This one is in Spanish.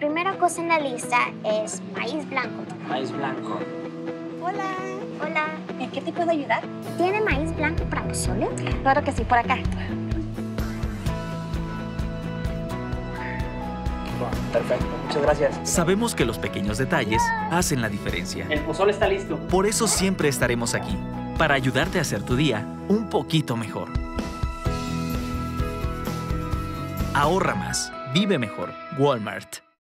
primera cosa en la lista es maíz blanco. Maíz blanco. Hola. Hola, ¿En qué te puedo ayudar? ¿tiene maíz blanco para pozole? Claro que sí, por acá. Perfecto, muchas gracias. Sabemos que los pequeños detalles hacen la diferencia. El pozole está listo. Por eso siempre estaremos aquí, para ayudarte a hacer tu día un poquito mejor. Ahorra más, vive mejor. Walmart.